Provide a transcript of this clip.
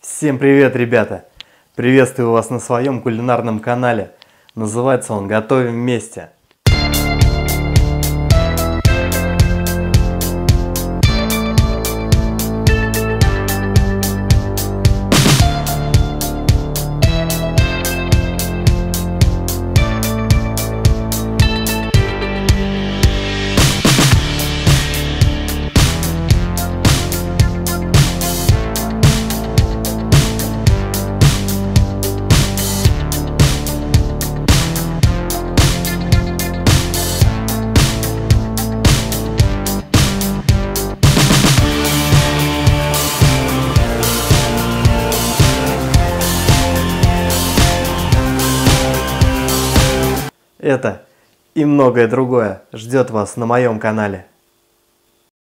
Всем привет, ребята! Приветствую вас на своем кулинарном канале. Называется он «Готовим вместе». Это и многое другое ждет вас на моем канале.